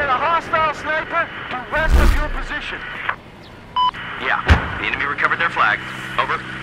Hostile sniper to west of your position. Yeah, the enemy recovered their flag. Over.